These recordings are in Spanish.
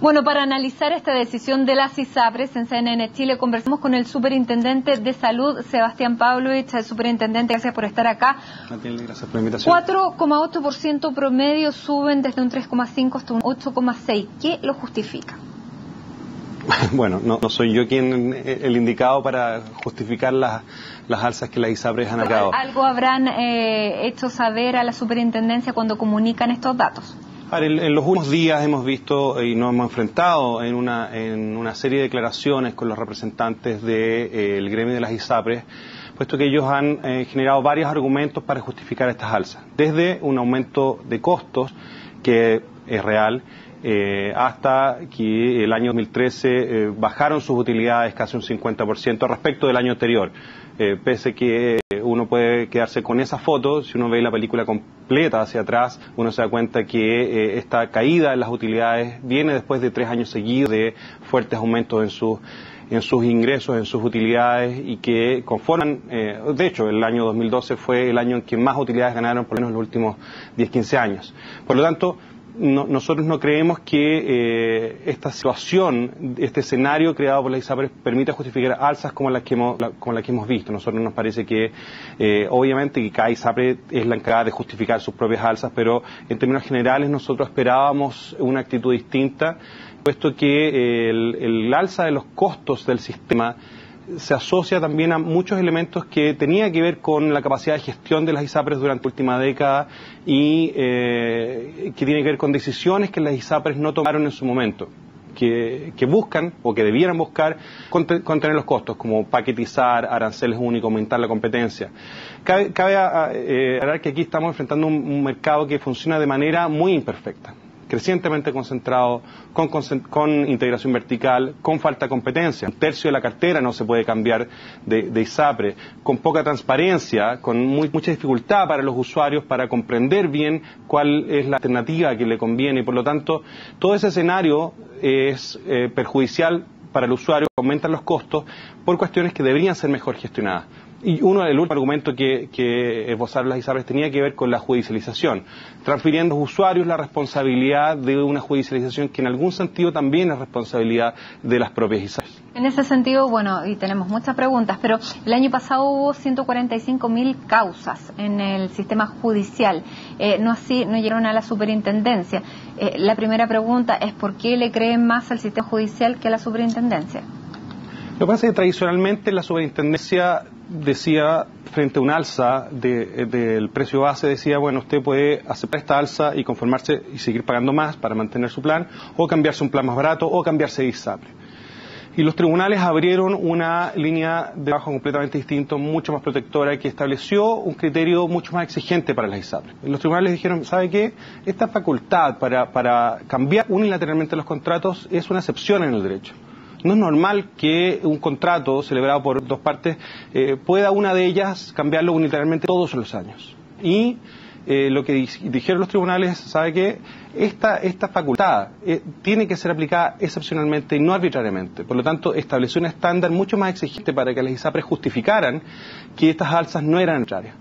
Bueno, para analizar esta decisión de las ISAPRES en CNN Chile, conversamos con el superintendente de salud, Sebastián Pavlovich. Superintendente, gracias por estar acá. gracias por la invitación. 4,8% promedio suben desde un 3,5 hasta un 8,6. ¿Qué lo justifica? Bueno, no, soy yo quien eh, el indicado para justificar las, las alzas que las ISAPRES han dado. ¿Algo habrán eh, hecho saber a la superintendencia cuando comunican estos datos? En, los últimos días hemos visto y nos hemos enfrentado en una, en una serie de declaraciones con los representantes del eh, gremio de las ISAPRES, puesto que ellos han eh, generado varios argumentos para justificar estas alzas. Desde un aumento de costos, que es real, eh, hasta que el año 2013 bajaron sus utilidades casi un 50% respecto del año anterior. pese que quedarse con esa foto, si uno ve la película completa hacia atrás, uno se da cuenta que eh, esta caída en las utilidades viene después de tres años seguidos de fuertes aumentos en sus en sus ingresos, en sus utilidades y que conforman, eh, de hecho, el año 2012 fue el año en que más utilidades ganaron por lo menos en los últimos 10, 15 años. Por lo tanto, nosotros no creemos que eh, esta situación, este escenario creado por la ISAPRES permita justificar alzas como las que hemos, la, como que hemos visto. Nosotros nos parece que, eh, obviamente, que cada ISAPRE es la encargada de justificar sus propias alzas, pero en términos generales nosotros esperábamos una actitud distinta, puesto que el, el alza de los costos del sistema se asocia también a muchos elementos que tenía que ver con la capacidad de gestión de las ISAPRES durante la última década y eh, que tiene que ver con decisiones que las ISAPRES no tomaron en su momento. Que, buscan o que debieran buscar contener los costos, como paquetizar, aranceles únicos, aumentar la competencia. Cabe, cabe eh, que aquí estamos enfrentando un mercado que funciona de manera muy imperfecta crecientemente concentrado, con, integración vertical, con falta de competencia. Un tercio de la cartera no se puede cambiar de, ISAPRE, con poca transparencia, con mucha dificultad para los usuarios para comprender bien cuál es la alternativa que le conviene y por lo tanto todo ese escenario es eh, perjudicial para el usuario, aumentan los costos por cuestiones que deberían ser mejor gestionadas. Y uno, el último argumento que, que esbozaron las ISAPRES tenía que ver con la judicialización, transfiriendo a los usuarios la responsabilidad de una judicialización que en algún sentido también es responsabilidad de las propias ISAPRES. En ese sentido, bueno, y tenemos muchas preguntas, pero el año pasado hubo 145 mil causas en el sistema judicial, eh, no así, no llegaron a la superintendencia. Eh, la primera pregunta es ¿por qué le creen más al sistema judicial que a la superintendencia? Lo que pasa es que tradicionalmente la superintendencia decía, frente a un alza del precio base, decía, bueno, usted puede aceptar esta alza y conformarse y seguir pagando más para mantener su plan, o cambiarse un plan más barato, o cambiarse de ISAPRE. Y los tribunales abrieron una línea de trabajo completamente distinta, mucho más protectora, que estableció un criterio mucho más exigente para las ISAPRE. Los tribunales dijeron, ¿sabe qué? Esta facultad para, para cambiar unilateralmente los contratos es una excepción en el derecho. No es normal que un contrato celebrado por dos partes eh, pueda una de ellas cambiarlo unilateralmente todos los años. Y eh, lo que dijeron los tribunales, sabe que esta, esta facultad eh, tiene que ser aplicada excepcionalmente y no arbitrariamente. Por lo tanto, estableció un estándar mucho más exigente para que las ISAPRES justificaran que estas alzas no eran arbitrarias.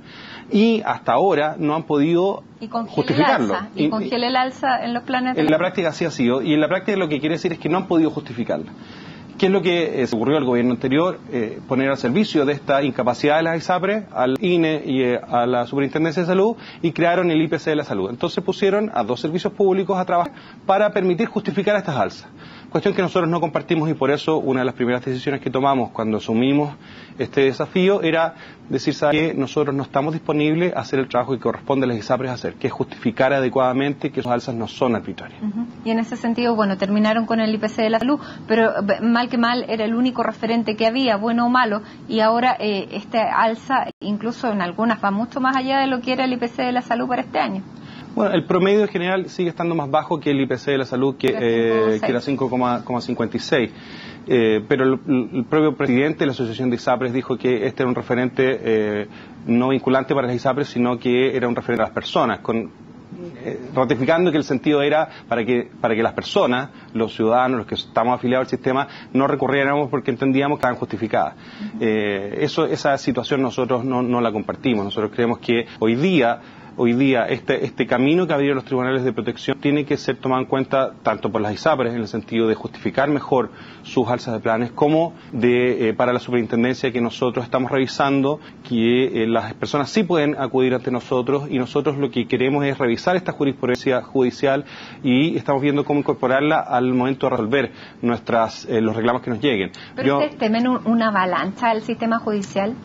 Y hasta ahora no han podido justificarlo. El alza, y, congela el alza en los planes. En la práctica sí ha sido. Y en la práctica lo que quiere decir es que no han podido justificarlo. ¿Qué es lo que eh, se ocurrió al gobierno anterior? Eh, poner al servicio de esta incapacidad de la ISAPRE al INE y eh, a la Superintendencia de Salud y crearon el IPC de la Salud. Entonces pusieron a dos servicios públicos a trabajar para permitir justificar estas alzas. Cuestión que nosotros no compartimos y por eso una de las primeras decisiones que tomamos cuando asumimos este desafío era decir que nosotros no estamos disponibles a hacer el trabajo que corresponde a las ISAPRES hacer, que es justificar adecuadamente que esas alzas no son arbitrarias. Y en ese sentido, bueno, terminaron con el IPC de la salud, pero mal que mal era el único referente que había, bueno o malo, y ahora eh, esta alza incluso en algunas va mucho más allá de lo que era el IPC de la salud para este año. Bueno, el promedio general sigue estando más bajo que el IPC de la salud, que, eh, que era 5,56. Eh, pero el, propio presidente de la Asociación de ISAPRES dijo que este era un referente eh, no vinculante para las ISAPRES, sino que era un referente a las personas, con, ratificando que el sentido era para que, para que las personas, los ciudadanos, los que estamos afiliados al sistema, no recurriéramos porque entendíamos que estaban justificadas. eso, esa situación nosotros no, no la compartimos. Nosotros creemos que hoy día hoy día este, este camino que abrieron los tribunales de protección tiene que ser tomado en cuenta tanto por las ISAPRES en el sentido de justificar mejor sus alzas de planes como de, eh, para la superintendencia que nosotros estamos revisando que eh, las personas sí pueden acudir ante nosotros y nosotros lo que queremos es revisar esta jurisprudencia judicial y estamos viendo cómo incorporarla al momento de resolver nuestras eh, los reclamos que nos lleguen. ¿Pero ustedes temen una avalancha del sistema judicial?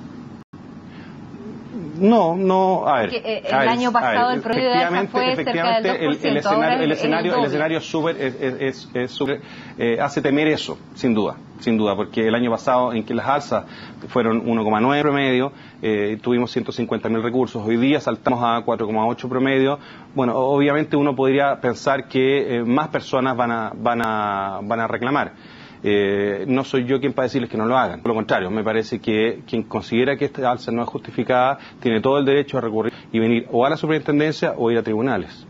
No, no, a ver. Eh, el año pasado el promedio de fue cerca del 2%, el, el, escenario, el, escenario, el escenario super, es, es, eh, hace temer eso, sin duda, sin duda, porque el año pasado en que las alzas fueron 1,9 promedio, eh, tuvimos 150 mil recursos, hoy día saltamos a 4,8 promedio, bueno, obviamente uno podría pensar que eh, más personas van a, van a, van a reclamar. Eh, no soy yo quien para decirles que no lo hagan. Por lo contrario, me parece que quien considera que esta alza no es justificada tiene todo el derecho a recurrir y venir o a la superintendencia o ir a tribunales.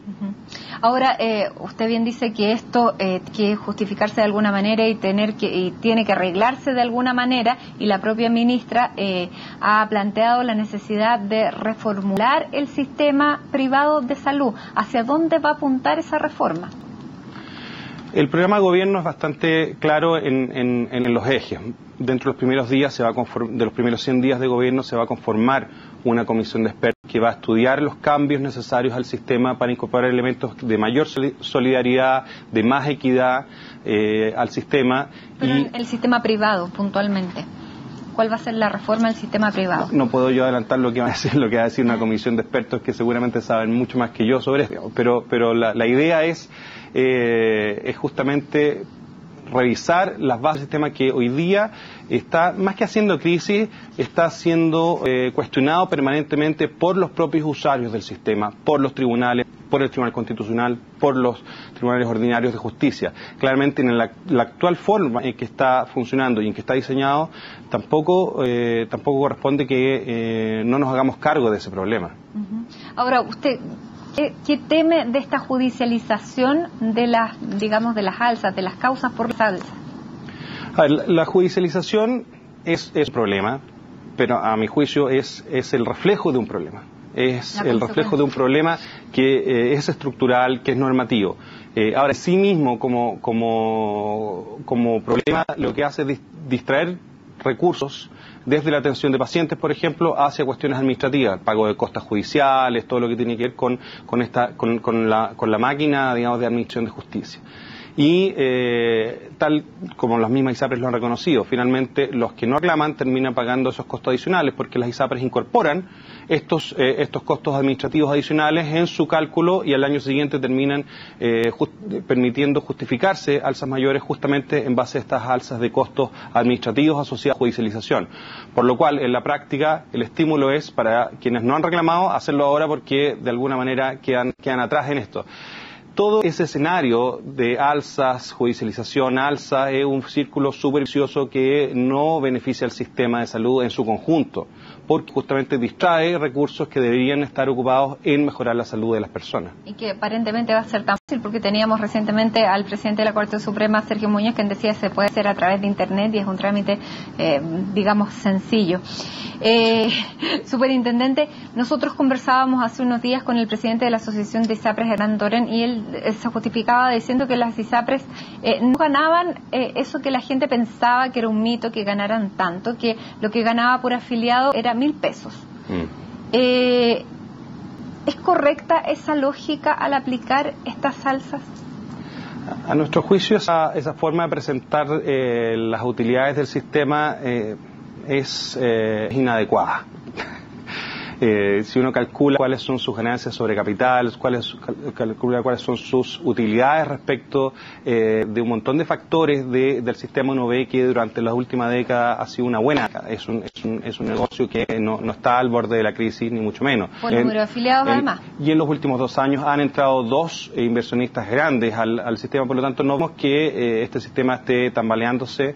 Ahora, eh, usted bien dice que esto eh, que justificarse de alguna manera y tener que y tiene que arreglarse de alguna manera y la propia ministra eh, ha planteado la necesidad de reformular el sistema privado de salud. ¿Hacia dónde va a apuntar esa reforma? El programa de gobierno es bastante claro en, los ejes. Dentro de los primeros días, se va de los primeros 100 días de gobierno, se va a conformar una comisión de expertos que va a estudiar los cambios necesarios al sistema para incorporar elementos de mayor solidaridad, de más equidad eh, al sistema. y el sistema privado, puntualmente. ¿Cuál va a ser la reforma del sistema privado? No, puedo yo adelantar lo que va a decir, lo que va a decir una comisión de expertos que seguramente saben mucho más que yo sobre esto. Pero, pero la idea es eh, es justamente revisar las bases del sistema que hoy día está, más que haciendo crisis, está siendo eh, cuestionado permanentemente por los propios usuarios del sistema, por los tribunales, por el Tribunal Constitucional, por los tribunales ordinarios de justicia. Claramente en la, actual forma en que está funcionando y en que está diseñado, tampoco, eh, tampoco corresponde que no nos hagamos cargo de ese problema. Ahora, usted ¿Qué, teme de esta judicialización de las, digamos, de las alzas, de las causas por las alzas? la, judicialización es, es problema, pero a mi juicio es, es el reflejo de un problema. Es el reflejo de un problema que eh, es estructural, que es normativo. Eh, ahora, sí mismo, como, como, como problema, lo que hace es distraer recursos desde la atención de pacientes, por ejemplo, hacia cuestiones administrativas, pago de costas judiciales, todo lo que tiene que ver con, con, esta, con, con, la, la máquina, digamos, de administración de justicia. Y eh, tal como las mismas ISAPRES lo han reconocido, finalmente los que no reclaman terminan pagando esos costos adicionales porque las ISAPRES incorporan estos, eh, estos costos administrativos adicionales en su cálculo y al año siguiente terminan eh, permitiendo justificarse alzas mayores justamente en base a estas alzas de costos administrativos asociados a judicialización. Por lo cual, en la práctica, el estímulo es para quienes no han reclamado hacerlo ahora porque de alguna manera quedan, quedan atrás en esto todo ese escenario de alzas, judicialización, alza, es un círculo súper vicioso que no beneficia al sistema de salud en su conjunto, porque justamente distrae recursos que deberían estar ocupados en mejorar la salud de las personas. Y que aparentemente va a ser tan fácil, porque teníamos recientemente al presidente de la Corte Suprema, Sergio Muñoz, quien decía que se puede hacer a través de Internet y es un trámite, eh, digamos, sencillo. Eh, superintendente, nosotros conversábamos hace unos días con el presidente de la Asociación de ISAPRES, Hernán Doren, y él se justificaba diciendo que las ISAPRES eh, no ganaban eh, eso que la gente pensaba que era un mito, que ganaran tanto, que lo que ganaba por afiliado era mil pesos. Mm. ¿Es correcta esa lógica al aplicar estas salsas? A nuestro juicio, esa, esa forma de presentar las utilidades del sistema es inadecuada. Eh, si uno calcula cuáles son sus ganancias sobre capital, cuáles, calcula cuáles son sus utilidades respecto eh, de un montón de factores del sistema, uno ve que durante las últimas décadas ha sido una buena. Es un, es un, es un negocio que no, no, está al borde de la crisis, ni mucho menos. Por número de afiliados, además. Y en los últimos dos años han entrado dos inversionistas grandes al, al sistema, por lo tanto, no vemos que eh, este sistema esté tambaleándose.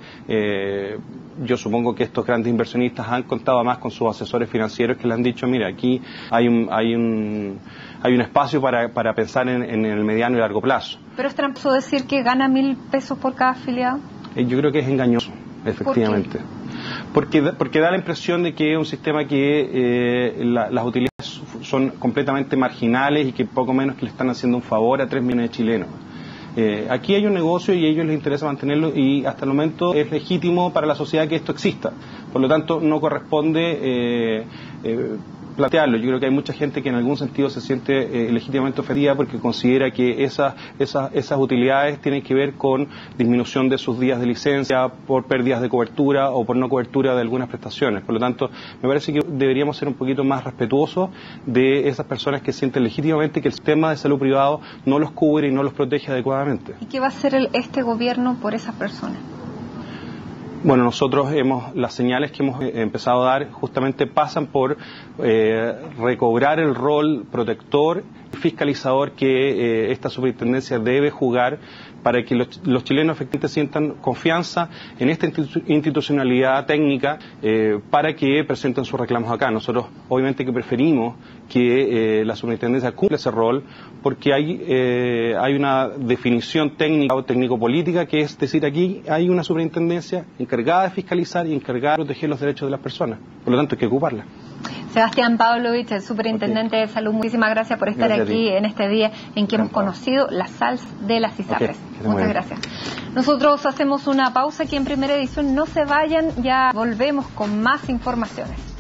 Yo supongo que estos grandes inversionistas han contado más con sus asesores financieros que le han dicho, mira, aquí hay un, hay un, hay un espacio para, para pensar en, en, el mediano y largo plazo. ¿Pero es tramposo decir que gana mil pesos por cada afiliado? Eh, yo creo que es engañoso, efectivamente. Porque, porque da la impresión de que es un sistema que eh, las utilidades son completamente marginales y que poco menos que le están haciendo un favor a tres millones de chilenos. Eh, aquí hay un negocio y a ellos les interesa mantenerlo y hasta el momento es legítimo para la sociedad que esto exista. Por lo tanto, no corresponde eh, eh, plantearlo. Yo creo que hay mucha gente que en algún sentido se siente legítimamente ofendida porque considera que esas, esas, esas utilidades tienen que ver con disminución de sus días de licencia por pérdidas de cobertura o por no cobertura de algunas prestaciones. Por lo tanto, me parece que deberíamos ser un poquito más respetuosos de esas personas que sienten legítimamente que el sistema de salud privado no los cubre y no los protege adecuadamente. ¿Y qué va a hacer este gobierno por esas personas? Bueno, nosotros hemos, las señales que hemos eh, empezado a dar justamente pasan por eh, recobrar el rol protector fiscalizador que eh, esta superintendencia debe jugar para que los, chilenos efectivamente sientan confianza en esta institucionalidad técnica eh, para que presenten sus reclamos acá. Nosotros obviamente que preferimos que eh, la superintendencia cumpla ese rol porque hay, hay una definición técnica o técnico-política que es decir, aquí hay una superintendencia encargada de fiscalizar y encargada de proteger los derechos de las personas. Por lo tanto, hay que ocuparla. Sebastián Pavlovich, el superintendente de salud, muchísimas gracias por estar aquí en este día en que hemos conocido la SALS de las ISAPRES. Muchas gracias. Nosotros hacemos una pausa aquí en primera edición. No se vayan, ya volvemos con más informaciones.